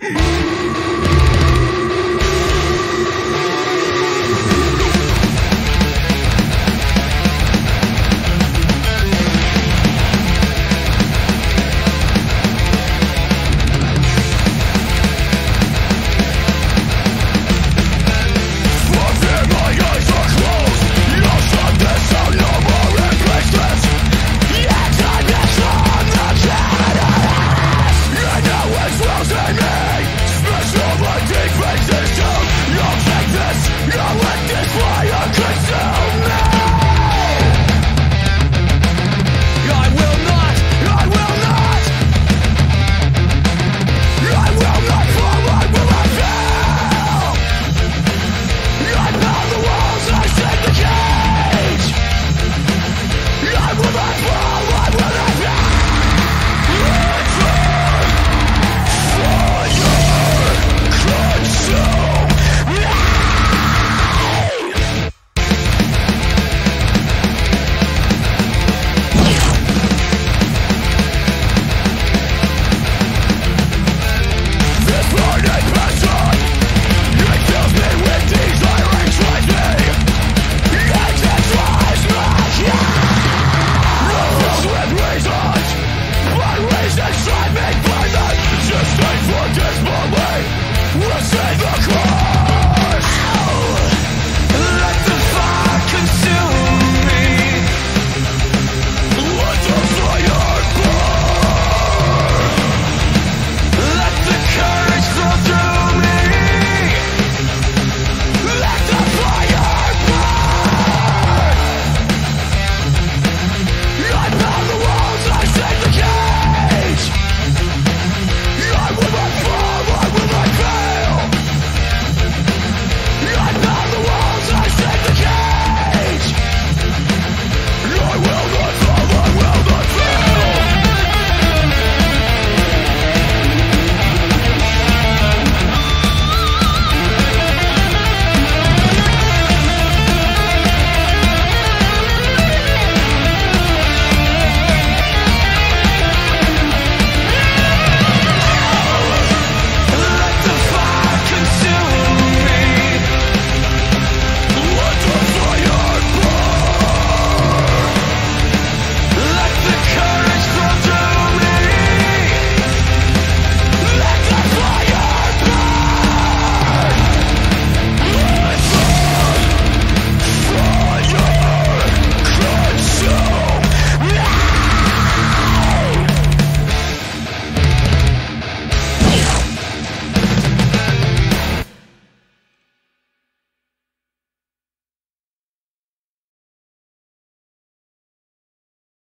Mm.